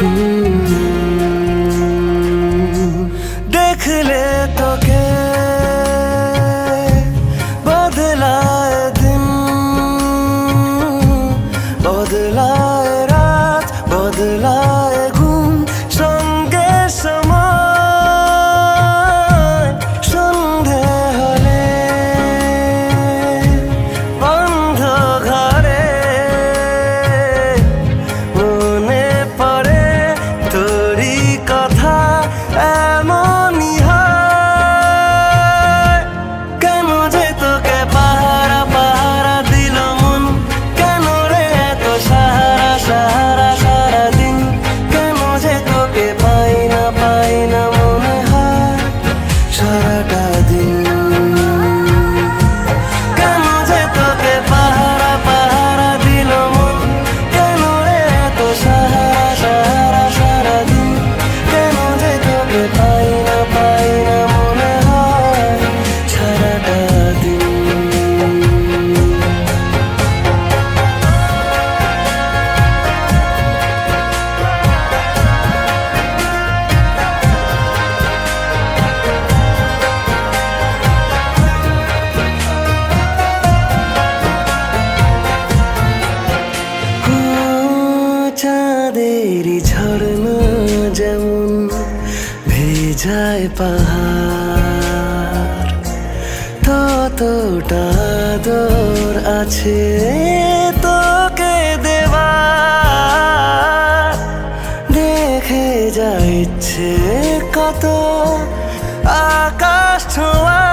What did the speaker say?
Ooh. চাঁদেরই ঝর্ণা যেমন ভেজায় পাহাড়, ততটা দর আছে তোকে দেবা দেখে যা ইচ্ছে কত, আকাশ ছোঁয়া